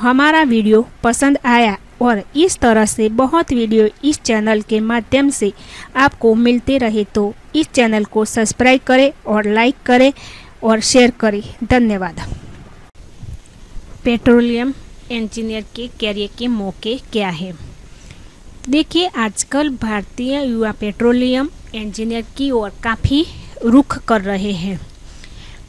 हमारा वीडियो पसंद आया और इस तरह से बहुत वीडियो इस चैनल के माध्यम से आपको मिलते रहे तो इस चैनल को सब्सक्राइब करें और लाइक करें और शेयर करें। धन्यवाद। पेट्रोलियम इंजीनियर के कैरियर के मौके क्या है? देखिए, आजकल भारतीय युवा पेट्रोलियम इंजीनियर की ओर काफ़ी रुख कर रहे हैं।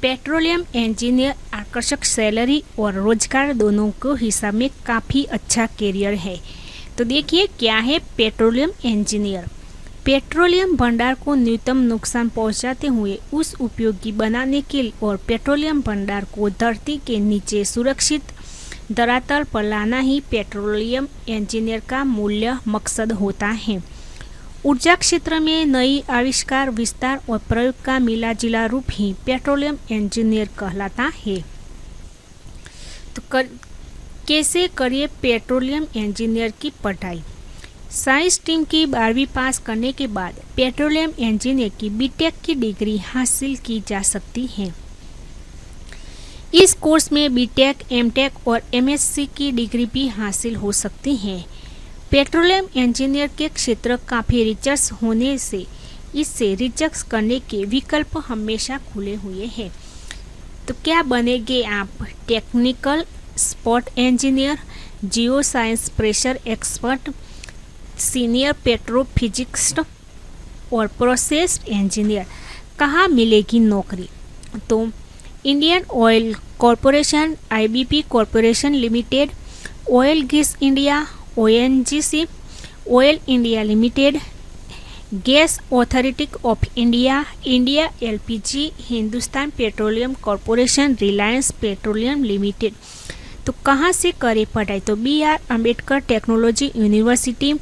पेट्रोलियम इंजीनियर, आकर्षक सैलरी और रोज़गार दोनों को हिसाब में काफ़ी अच्छा करियर है। तो देखिए क्या है पेट्रोलियम इंजीनियर। पेट्रोलियम भंडार को न्यूनतम नुकसान पहुंचाते हुए उस उपयोगी बनाने के लिए और पेट्रोलियम भंडार को धरती के नीचे सुरक्षित धरातल पर लाना ही पेट्रोलियम इंजीनियर का मूल्य मकसद होता है। ऊर्जा क्षेत्र में नई आविष्कार विस्तार और प्रयोग का मिला जिला रूप ही पेट्रोलियम इंजीनियर कहलाता है। तो कर, कैसे करिए पेट्रोलियम इंजीनियर की पढ़ाई साइंस टीम की बारहवीं पास करने के बाद पेट्रोलियम इंजीनियर की बीटेक की डिग्री हासिल की जा सकती है। इस कोर्स में बीटेक, एमटेक और एमएससी की डिग्री भी हासिल हो सकती है। पेट्रोलियम इंजीनियर के क्षेत्र काफ़ी रिसर्च होने से, इससे रिसर्च करने के विकल्प हमेशा खुले हुए हैं। तो क्या बनेंगे आप? Technical spot engineer geoscience pressure expert, senior petrophysics और प्रोसेस इंजीनियर। कहाँ मिलेगी नौकरी? तो Indian Oil Corporation, IBP Corporation Limited, oil gas India ONGC Oil India Limited Gas Authority of India India LPG Hindustan Petroleum Corporation Reliance Petroleum Limited तो कहाँ से करें पढ़ाई? तो B R Ambedkar Technology University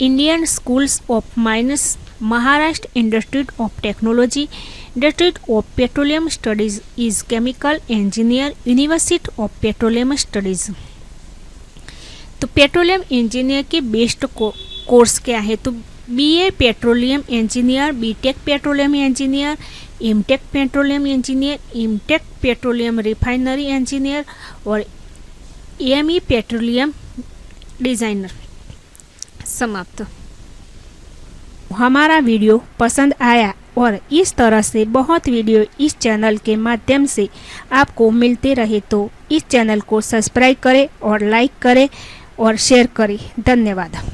Indian Schools of Mines Maharashtra Institute of Technology Institute of Petroleum Studies is chemical engineer University of Petroleum Studies तो petroleum engineer के best को, course क्या है? तो BA petroleum engineer BTech petroleum engineer MTech petroleum engineer MTech petroleum refinery engineer और ME petroleum designer. समाप्त। हमारा video पसंद आया और इस तरह से बहुत वीडियो इस चैनल के माध्यम से आपको मिलते रहे तो इस चैनल को सब्सक्राइब करें और लाइक करें। और शेयर करी। धन्यवाद।